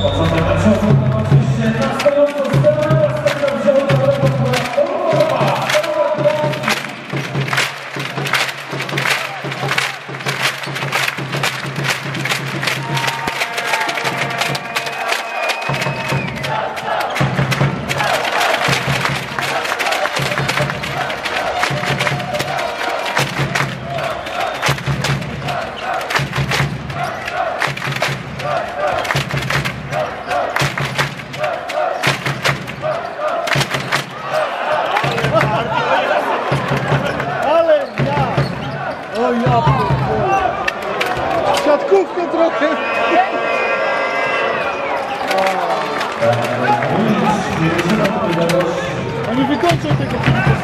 好，好，好。O ja pierdolę. Siatkówkę trochę. Oni wykończą tego.